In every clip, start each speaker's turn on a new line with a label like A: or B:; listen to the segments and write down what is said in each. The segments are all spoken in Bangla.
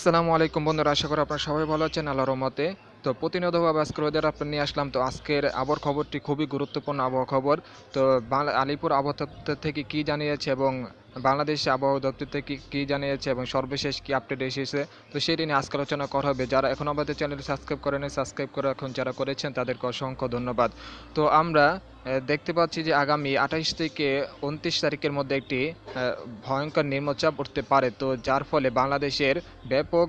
A: আসসালামু আলাইকুম বন্ধুরা, আশা করি আপনারা সবাই ভালো আছেন, আল্লাহর রহমতে। তো প্রতিনিয়তভাবে আজকের ওদের আপনার নিয়ে আসলাম। তো আজকের আবহাওয়ার খবরটি খুবই গুরুত্বপূর্ণ আবহাওয়া খবর। তো আলিপুর আবহাওয়া দপ্তর থেকে কী জানিয়েছে এবং বাংলাদেশ আবহাওয়া দপ্তর থেকে কী জানিয়েছে এবং সর্বশেষ কী আপডেট এসেছে? তো সেটি নিয়ে আজকে আলোচনা করা হবে। যারা এখন আমাদের চ্যানেল সাবস্ক্রাইব করেন সাবস্ক্রাইব করে এখন যারা করেছেন তাদেরকে অসংখ্য ধন্যবাদ। তো আমরা দেখতে পাচ্ছি যে আগামী আঠাইশ থেকে উনত্রিশ তারিখের মধ্যে একটি ভয়ঙ্কর নিম্নচাপ উঠতে পারে। তো যার ফলে বাংলাদেশের ব্যাপক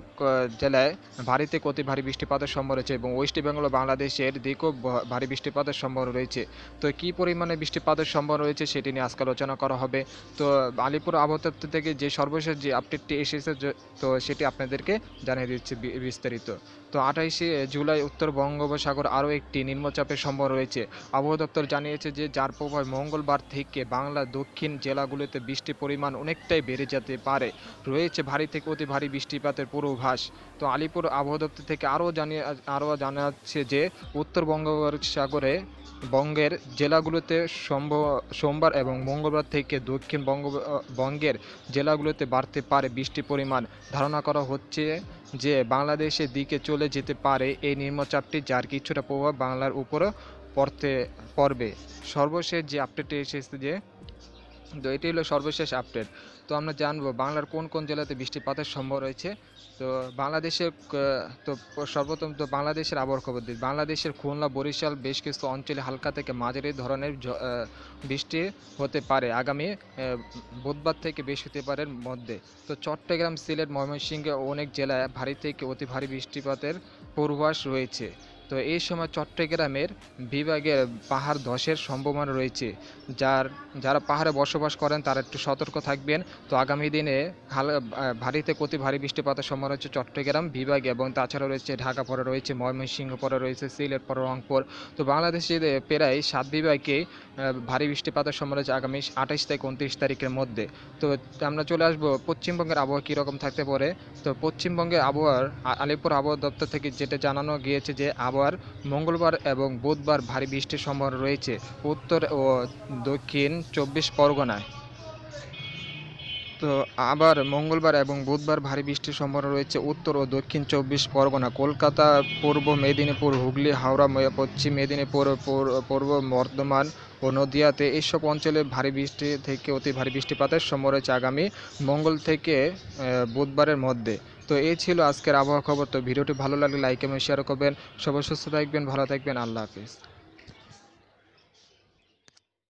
A: জেলায় ভারীতে অতি ভারী বৃষ্টিপাতের সম্ভব রয়েছে এবং ওয়েস্ট বেঙ্গল বাংলাদেশের দিকেও ভারী বৃষ্টিপাতের সম্ভব রয়েছে। তো কি পরিমাণে বৃষ্টিপাতের সম্ভব রয়েছে সেটি নিয়ে আজকে আলোচনা করা হবে। তো আলিপুর আবহাওয়া থেকে যে সর্বশেষ যে আপডেটটি এসেছে তো সেটি আপনাদেরকে জানিয়ে দিচ্ছে বিস্তারিত। তো আঠাইশে জুলাই উত্তর বঙ্গোপসাগর আরও একটি নিম্নচাপের সম্ভব রয়েছে। আবহাওয়া দপ্তর জানিয়েছে যে যার প্রভাব মঙ্গলবার থেকে বাংলা দক্ষিণ জেলাগুলোতে বৃষ্টির পরিমাণ অনেকটাই বেড়ে যেতে পারে। রয়েছে ভারী থেকে অতি ভারী বৃষ্টিপাতের পূর্বাভাস। তো আলিপুর আবহাওয়া দপ্তর থেকে আরও জানিয়ে আরও জানাচ্ছে যে, উত্তর বঙ্গোপসাগরে বঙ্গের জেলাগুলোতে সোমবার এবং মঙ্গলবার থেকে দক্ষিণ বঙ্গ, বঙ্গের জেলাগুলোতে বাড়তে পারে বৃষ্টির পরিমাণ। ধারণা করা হচ্ছে যে, বাংলাদেশের দিকে চলে যেতে পারে এই নিম্নচাপটি, যার কিছুটা প্রভাব বাংলার উপরও পড়তে, পড়বে। সর্বশেষ যে আপডেটটি এসেছে যে, তো এটি হলো সর্বশেষ আপডেট তো আমরা জানব বাংলার কোন কোন জেলাতে বৃষ্টিপাতের সম্ভব রয়েছে। তো বাংলাদেশের তো সর্বপ্রথম তো বাংলাদেশের আবহাওয়ার খবর দিই। বাংলাদেশের খুলনা, বরিশাল বেশ কিছু অঞ্চলে হালকা থেকে মাঝারি ধরনের বৃষ্টি হতে পারে আগামী বুধবার থেকে বৃহস্পতিবারের মধ্যে। তো চট্টগ্রাম, সিলেট, ময়মনসিংহে অনেক জেলায় ভারী থেকে অতি ভারী বৃষ্টিপাতের পূর্বাভাস রয়েছে। তো এই সময় চট্টগ্রামের বিভাগের পাহাড় ধসের সম্ভাবনা রয়েছে। যার যারা পাহাড়ে বসবাস করেন তারা একটু সতর্ক থাকবেন। তো আগামী দিনে ভারীতে আহ, ভারী বৃষ্টিপাতের সম্ভাবনা হচ্ছে চট্টগ্রাম বিভাগে এবং তাছাড়া রয়েছে ঢাকা পরে রয়েছে ময়মনসিংহ পরে রয়েছে সিলেট পরে রংপুর। তো বাংলাদেশের প্রায় সাত বিভাগে ভারী বৃষ্টিপাতের সম্ভাবনা রয়েছে আগামী আঠাশ থেকে উনত্রিশ তারিখের মধ্যে। তো আমরা চলে আসব পশ্চিমবঙ্গের আবহাওয়া কীরকম থাকতে পারে? তো পশ্চিমবঙ্গের আবহাওয়ার আলিপুর আবহাওয়া দপ্তর থেকে যেটা জানানো গিয়েছে যে আবহাওয়ার মঙ্গলবার এবং বুধবার ভারী বৃষ্টির সম্ভাবনা রয়েছে। উত্তর ও দক্ষিণ চব্বিশ পরগনায়। তো আবার মঙ্গলবার এবং বুধবার ভারী বৃষ্টির সম্ভাবনা রয়েছে উত্তর ও দক্ষিণ চব্বিশ পরগনা, কলকাতা, পূর্ব মেদিনীপুর, হুগলি, হাওড়া পশ্চিম মেদিনীপুর পূর্ব বর্ধমান ও নদিয়াতে এইসব অঞ্চলে ভারী বৃষ্টি থেকে অতি ভারী বৃষ্টিপাতের সম্ভাবনা রয়েছে আগামী মঙ্গল থেকে বুধবারের মধ্যে। তো এই ছিল আজকের আবহাওয়া খবর। তো ভিডিওটি ভালো লাগলে লাইক এবং শেয়ার করবেন। সবাই সুস্থ থাকবেন, ভালো থাকবেন। আল্লাহ হাফিজ।